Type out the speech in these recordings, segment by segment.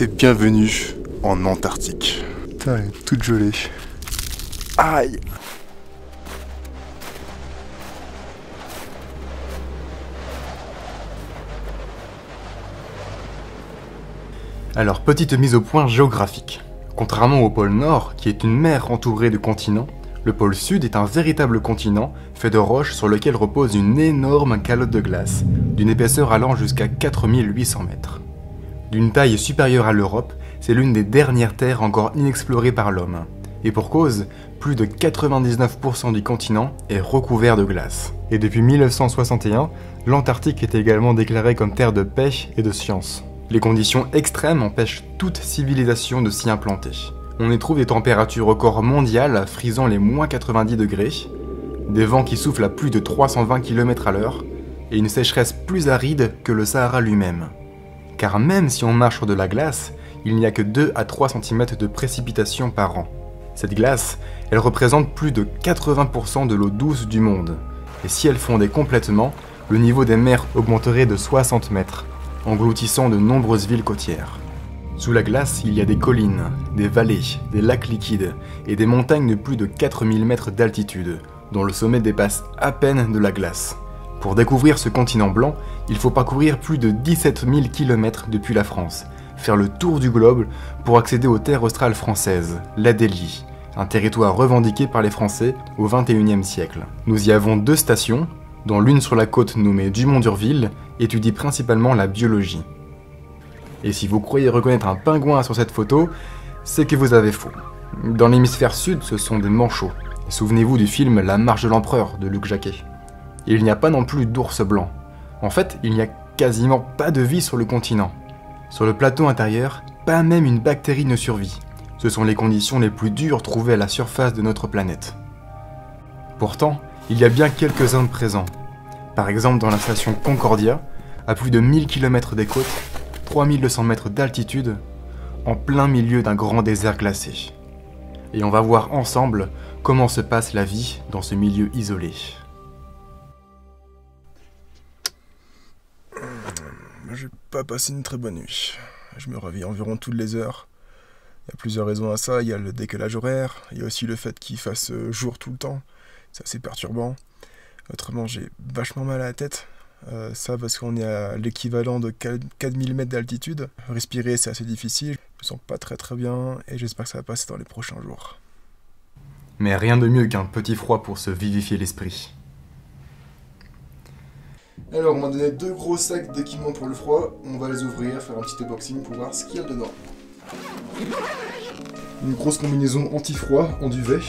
Et bienvenue en Antarctique. Putain, elle est toute gelée. Aïe Alors, petite mise au point géographique. Contrairement au pôle Nord, qui est une mer entourée de continents, le pôle Sud est un véritable continent fait de roches sur lequel repose une énorme calotte de glace, d'une épaisseur allant jusqu'à 4800 mètres. D'une taille supérieure à l'Europe, c'est l'une des dernières terres encore inexplorées par l'homme. Et pour cause, plus de 99% du continent est recouvert de glace. Et depuis 1961, l'Antarctique est également déclarée comme terre de pêche et de science. Les conditions extrêmes empêchent toute civilisation de s'y implanter. On y trouve des températures records mondiales frisant les moins 90 degrés, des vents qui soufflent à plus de 320 km à l'heure, et une sécheresse plus aride que le Sahara lui-même. Car même si on marche sur de la glace, il n'y a que 2 à 3 cm de précipitation par an. Cette glace, elle représente plus de 80% de l'eau douce du monde. Et si elle fondait complètement, le niveau des mers augmenterait de 60 mètres, engloutissant de nombreuses villes côtières. Sous la glace, il y a des collines, des vallées, des lacs liquides et des montagnes de plus de 4000 mètres d'altitude, dont le sommet dépasse à peine de la glace. Pour découvrir ce continent blanc, il faut parcourir plus de 17 000 km depuis la France, faire le tour du globe pour accéder aux terres australes françaises, l'Adélie, un territoire revendiqué par les Français au XXIe siècle. Nous y avons deux stations, dont l'une sur la côte nommée Dumont-Durville étudie principalement la biologie. Et si vous croyez reconnaître un pingouin sur cette photo, c'est que vous avez faux. Dans l'hémisphère sud, ce sont des manchots. Souvenez-vous du film La marche de l'empereur de Luc Jacquet. Il n'y a pas non plus d'ours blanc. En fait, il n'y a quasiment pas de vie sur le continent. Sur le plateau intérieur, pas même une bactérie ne survit. Ce sont les conditions les plus dures trouvées à la surface de notre planète. Pourtant, il y a bien quelques Indes présents. Par exemple dans la station Concordia, à plus de 1000 km des côtes, 3200 mètres d'altitude, en plein milieu d'un grand désert glacé. Et on va voir ensemble comment se passe la vie dans ce milieu isolé. Pas passé une très bonne nuit. Je me réveille environ toutes les heures. Il y a plusieurs raisons à ça. Il y a le décalage horaire. Il y a aussi le fait qu'il fasse jour tout le temps. C'est assez perturbant. Autrement, j'ai vachement mal à la tête. Euh, ça parce qu'on est à l'équivalent de 4000 mètres d'altitude. Respirer, c'est assez difficile. Je me sens pas très très bien et j'espère que ça va passer dans les prochains jours. Mais rien de mieux qu'un petit froid pour se vivifier l'esprit. Alors, on m'a donné deux gros sacs d'équipement pour le froid. On va les ouvrir, faire un petit unboxing pour voir ce qu'il y a dedans. Une grosse combinaison anti-froid en duvet.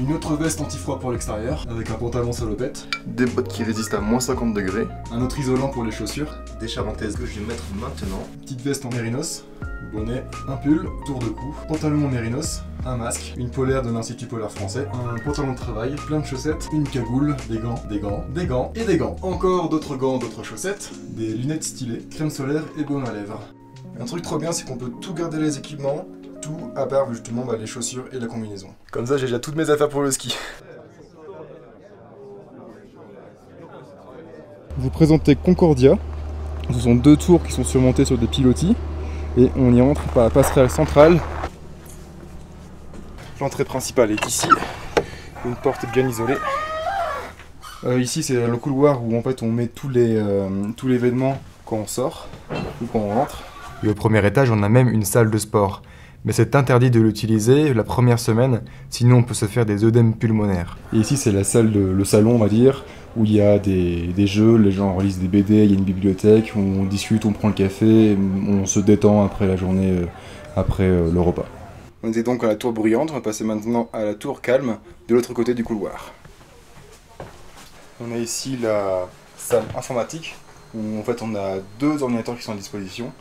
Une autre veste anti-froid pour l'extérieur, avec un pantalon salopette. Des bottes qui résistent à moins 50 degrés. Un autre isolant pour les chaussures. Des charentaises que je vais mettre maintenant. Petite veste en mérinos. Bonnet, un pull, tour de cou, pantalon en mérinos, un masque, une polaire de l'Institut polaire français, un pantalon de travail, plein de chaussettes, une cagoule, des gants, des gants, des gants et des gants. Encore d'autres gants, d'autres chaussettes, des lunettes stylées, crème solaire et baume à lèvres. Un truc trop bien, c'est qu'on peut tout garder les équipements, tout à part justement bah, les chaussures et la combinaison. Comme ça, j'ai déjà toutes mes affaires pour le ski. Je vous présenter Concordia. Ce sont deux tours qui sont surmontées sur des pilotis. Et on y entre par la passerelle centrale. L'entrée principale est ici. Une porte bien isolée. Euh, ici, c'est le couloir où en fait on met tous les, euh, tous les vêtements quand on sort ou quand on rentre. Et au premier étage, on a même une salle de sport. Mais c'est interdit de l'utiliser la première semaine, sinon on peut se faire des œdèmes pulmonaires. Et ici, c'est la salle, de, le salon, on va dire, où il y a des, des, jeux, les gens relisent des BD, il y a une bibliothèque, on discute, on prend le café, on se détend après la journée, euh, après euh, le repas. On était donc à la tour bruyante, on va passer maintenant à la tour calme, de l'autre côté du couloir. On a ici la salle informatique, où en fait on a deux ordinateurs qui sont à disposition.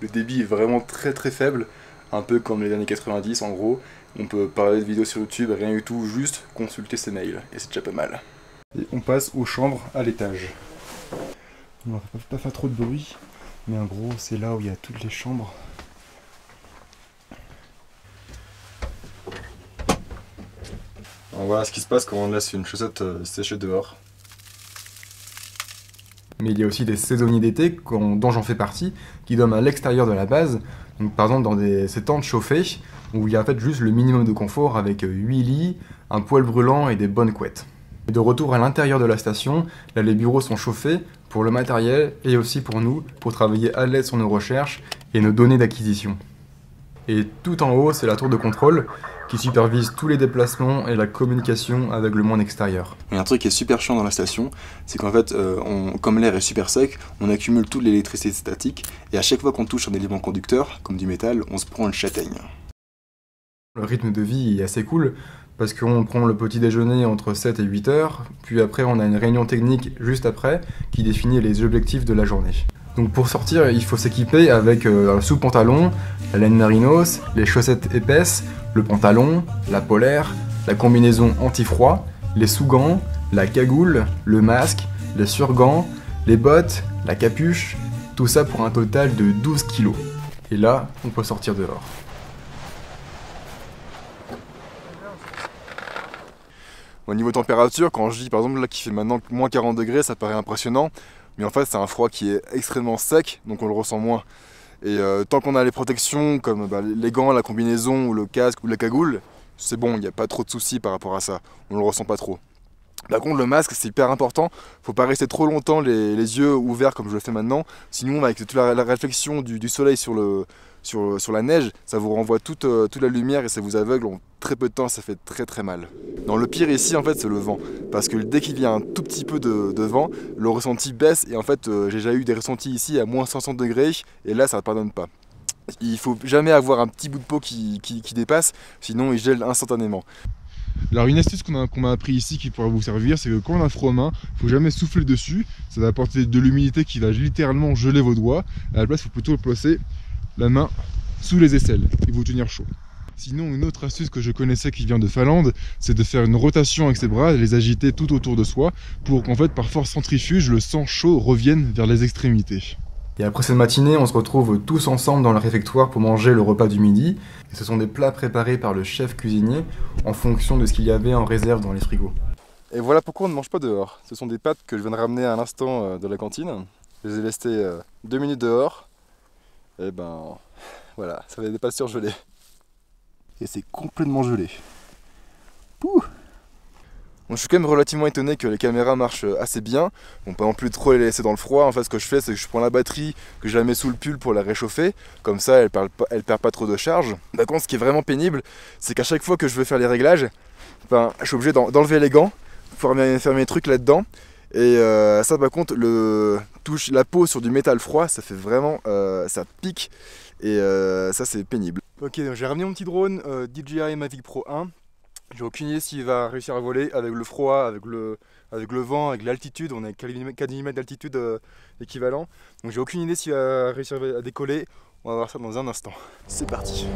Le débit est vraiment très très faible, un peu comme les années 90 en gros. On peut parler de vidéos sur YouTube, rien du tout, juste consulter ses mails, et c'est déjà pas mal. Et on passe aux chambres à l'étage. On va pas faire trop de bruit, mais en gros c'est là où il y a toutes les chambres. Alors voilà ce qui se passe quand on laisse une chaussette euh, sécher dehors. Mais il y a aussi des saisonniers d'été, dont j'en fais partie, qui dorment à l'extérieur de la base, Donc, par exemple, dans des, ces tentes chauffées, où il y a en fait juste le minimum de confort avec 8 lits, un poêle brûlant et des bonnes couettes. Et de retour à l'intérieur de la station, là les bureaux sont chauffés pour le matériel et aussi pour nous, pour travailler à l'aide sur nos recherches et nos données d'acquisition. Et tout en haut, c'est la tour de contrôle qui supervise tous les déplacements et la communication avec le monde extérieur. Il y a un truc qui est super chiant dans la station, c'est qu'en fait, euh, on- comme l'air est super sec, on accumule toute l'électricité statique, et à chaque fois qu'on touche un élément conducteur, comme du métal, on se prend une châtaigne. Le rythme de vie est assez cool parce qu'on prend le petit déjeuner entre 7 et 8 heures, puis après on a une réunion technique juste après qui définit les objectifs de la journée. Donc pour sortir, il faut s'équiper avec euh, un sous-pantalon, la laine mérinos, les chaussettes épaisses, le pantalon, la polaire, la combinaison anti-froid, les sous-gants, la cagoule, le masque, les surgants, les bottes, la capuche, tout ça pour un total de 12 kilos. Et là, on peut sortir dehors. Au niveau température, quand je dis par exemple là qu'il fait maintenant moins 40 degrés, ça paraît impressionnant, mais en fait c'est un froid qui est extrêmement sec, donc on le ressent moins. Et euh, tant qu'on a les protections comme bah, les gants, la combinaison, ou le casque ou la cagoule, c'est bon, il n'y a pas trop de soucis par rapport à ça, on le ressent pas trop. Par contre le masque c'est hyper important, faut pas rester trop longtemps les, yeux ouverts comme je le fais maintenant, sinon avec toute la, réflexion du soleil sur, le, sur, la neige, ça vous renvoie toute, euh, toute la lumière et ça vous aveugle en très peu de temps, ça fait très très mal. Non, le pire ici, en fait, c'est le vent. Parce que dès qu'il y a un tout petit peu de, vent, le ressenti baisse. Et en fait, euh, j'ai déjà eu des ressentis ici à moins 500 degrés. Et là, ça ne pardonne pas. Il faut jamais avoir un petit bout de peau qui, qui- dépasse, sinon il gèle instantanément. Alors une astuce qu'on m'a appris ici qui pourra vous servir, c'est que quand on a froid aux mains, faut jamais souffler dessus, ça va apporter de l'humidité qui va littéralement geler vos doigts. À la place, il faut plutôt placer la main sous les aisselles et vous tenir chaud. Sinon, une autre astuce que je connaissais qui vient de Finlande, c'est de faire une rotation avec ses bras et les agiter tout autour de soi pour qu'en fait, par force centrifuge, le sang chaud revienne vers les extrémités. Et après cette matinée, on se retrouve tous ensemble dans le réfectoire pour manger le repas du midi. Et ce sont des plats préparés par le chef cuisinier en fonction de ce qu'il y avait en réserve dans les frigos. Et voilà pourquoi on ne mange pas dehors. Ce sont des pâtes que je viens de ramener à l'instant euh, de la cantine. Je les ai restées euh, deux minutes dehors. Et ben voilà, ça des pâtes surgelées. Et c'est complètement gelé. Pouh Bon, je suis quand même relativement étonné que les caméras marchent assez bien. Bon, pas non plus trop les laisser dans le froid. En fait, ce que je fais, c'est que je prends la batterie, que je la mets sous le pull pour la réchauffer. Comme ça, elle perd pas, elle perd pas trop de charge. Par contre, ce qui est vraiment pénible, c'est qu'à chaque fois que je veux faire les réglages, ben, je suis obligé d'en- d'enlever les gants mes- faire mes trucs là-dedans. Et euh, ça, par contre, le touche la peau sur du métal froid, ça fait vraiment, euh, ça pique. Et euh, ça, c'est pénible. Ok, donc j'ai ramené mon petit drone euh, DJI Mavic Pro 1. J'ai aucune idée s'il va réussir à voler avec le froid, avec le, avec le vent, avec l'altitude. On est à 4 mm d'altitude euh, équivalent. Donc j'ai aucune idée s'il va réussir à décoller. On va voir ça dans un instant. C'est parti.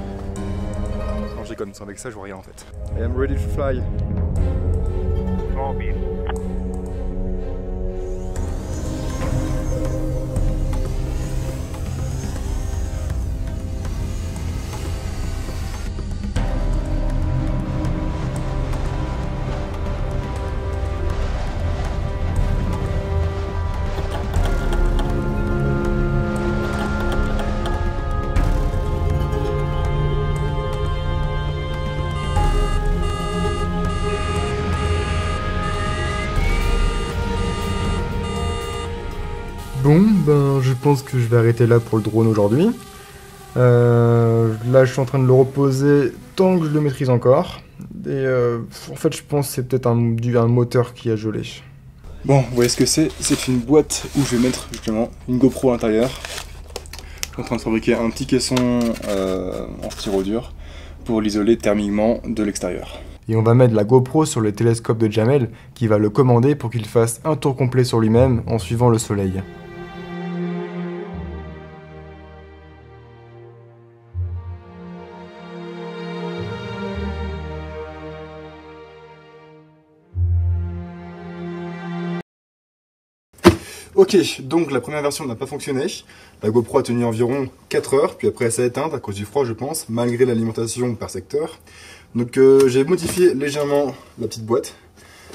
Non, je déconne, avec ça, je vois rien en fait. I am ready to fly. Pense que je vais arrêter là pour le drone aujourd'hui. Euh, là, je suis en train de le reposer tant que je le maîtrise encore. Et euh, en fait, je pense que c'est peut-être un, dû à un moteur qui a gelé. Bon, vous voyez ce que c'est C'est une boîte où je vais mettre justement une GoPro à l'intérieur. Je suis en train de fabriquer un petit caisson euh, en styro dur pour l'isoler thermiquement de l'extérieur. Et on va mettre la GoPro sur le télescope de Jamel qui va le commander pour qu'il fasse un tour complet sur lui-même en suivant le soleil. Ok, donc la première version n'a pas fonctionné. La GoPro a tenu environ 4 heures, puis après elle s'est éteinte à cause du froid, je pense, malgré l'alimentation par secteur. Donc euh, j'ai modifié légèrement la petite boîte.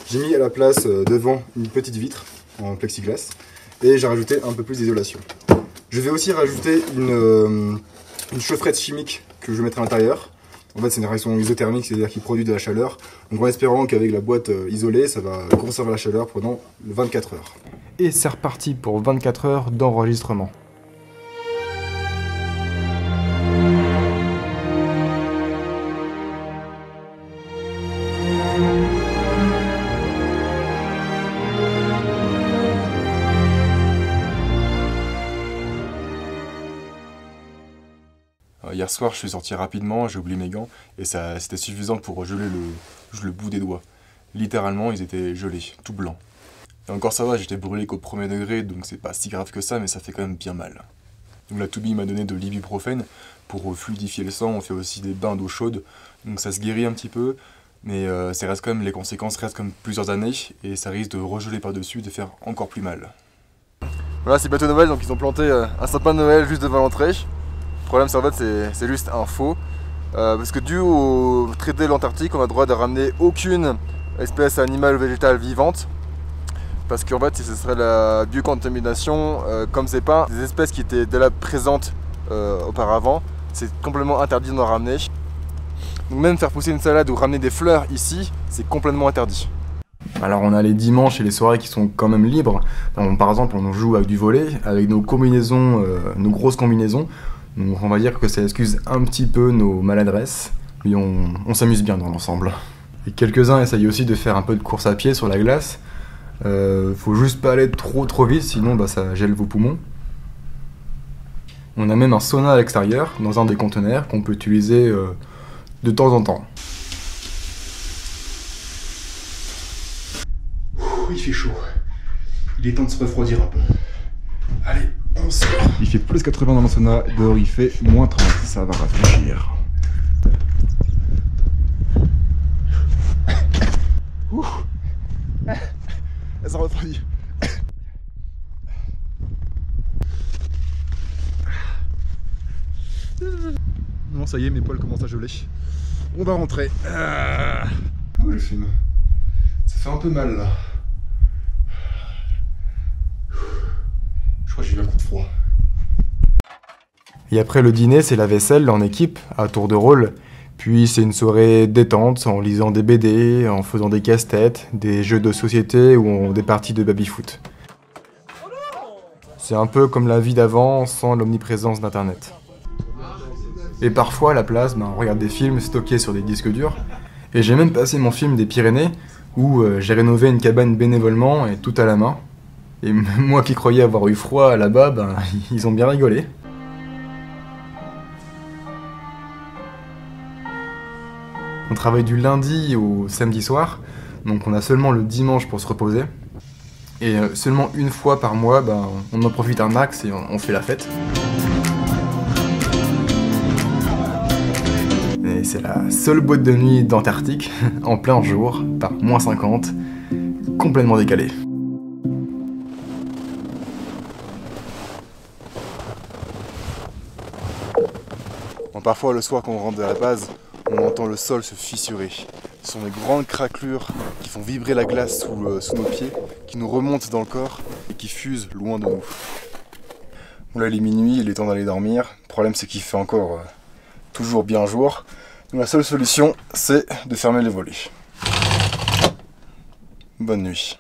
J'ai mis à la place euh, devant une petite vitre en plexiglas et j'ai rajouté un peu plus d'isolation. Je vais aussi rajouter une, euh, chaufferette chimique que je mettrai à l'intérieur. En fait, c'est une réaction isothermique, c'est-à-dire qu'il produit de la chaleur. Donc en espérant qu'avec la boîte euh, isolée, ça va conserver la chaleur pendant 24 heures. Et c'est reparti pour 24 heures d'enregistrement. Euh, Hier soir, je suis sorti rapidement, j'ai oublié mes gants, et ça, c'était suffisant pour geler le, le bout des doigts. Littéralement, ils étaient gelés, tout blancs. Et encore ça va, j'étais brûlé qu'au premier degré, donc c'est pas si grave que ça, mais ça fait quand même bien mal. Donc la Toubi m'a donné de l'ibuprofène pour fluidifier le sang, on fait aussi des bains d'eau chaude, donc ça se guérit un petit peu, mais euh, ça reste quand même, les conséquences restent comme plusieurs années, et ça risque de regeler par-dessus, de faire encore plus mal. Voilà, c'est bientôt Noël, donc ils ont planté euh, un sapin de Noël juste devant l'entrée. Le problème, c'est en fait, c'est- juste un faux. Euh, parce que dû au traité de l'Antarctique, on a le droit de ramener aucune espèce animale ou végétale vivante. Parce qu'en fait, ce serait la biocontamination, euh, comme c'est pas des espèces qui étaient déjà présentes euh, auparavant, c'est complètement interdit d'en ramener. Donc même faire pousser une salade ou ramener des fleurs ici, c'est complètement interdit. Alors on a les dimanches et les soirées qui sont quand même libres. Par exemple, on joue avec du volet, avec nos combinaisons, euh, nos grosses combinaisons. Donc on va dire que ça excuse un petit peu nos maladresses, mais on s'amuse bien dans l'ensemble. Et quelques-uns essayent aussi de faire un peu de course à pied sur la glace. Euh, faut juste pas aller trop trop vite, sinon bah, ça gèle vos poumons. On a même un sauna à l'extérieur, dans un des conteneurs, qu'on peut utiliser euh, de temps en temps. il fait chaud. Il est temps de se refroidir un peu. Allez, on sort. Il fait plus 80 dans le sauna, dehors il fait moins 30, ça va rafraîchir. Ça refroidit. Bon, ça y est, mes poils commencent à geler. On va rentrer. Ah. Oh. Ça fait un peu mal là. Je crois que j'ai eu un coup de froid. Et après le dîner, c'est la vaisselle en équipe, à tour de rôle. Puis c'est une soirée détente, en lisant des BD, en faisant des casse-têtes, des jeux de société ou des parties de baby-foot. C'est un peu comme la vie d'avant, sans l'omniprésence d'Internet. Et parfois, à la place, ben, on regarde des films stockés sur des disques durs. Et j'ai même passé mon film des Pyrénées, où euh, j'ai rénové une cabane bénévolement et tout à la main. Et moi qui croyais avoir eu froid là-bas, ben, ils ont bien rigolé. On travaille du lundi au samedi soir, donc on a seulement le dimanche pour se reposer. Et euh, seulement une fois par mois, ben, on en profite un max et on, fait la fête. Et c'est la seule boîte de nuit d'Antarctique, en plein jour, par moins 50, complètement décalée. Parfois, le soir, quand on rentre de la base, on entend le sol se fissurer. Ce sont des grandes craquelures qui font vibrer la glace sous, nos pieds, qui nous remontent dans le corps et qui fusent loin de nous. Là, il est minuit, il est temps d'aller dormir. Le problème, c'est qu'il fait encore euh, toujours bien jour. La seule solution, c'est de fermer les volets. Bonne nuit.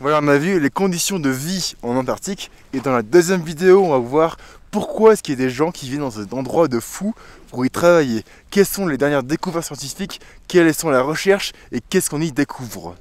Voilà, on a vu les conditions de vie en Antarctique. Et dans la deuxième vidéo, on va voir pourquoi est-ce qu'il y a des gens qui viennent dans cet endroit de fou pour y travailler? Quelles sont les dernières découvertes scientifiques, quelles sont les recherches? Et qu'est-ce qu'on y découvre?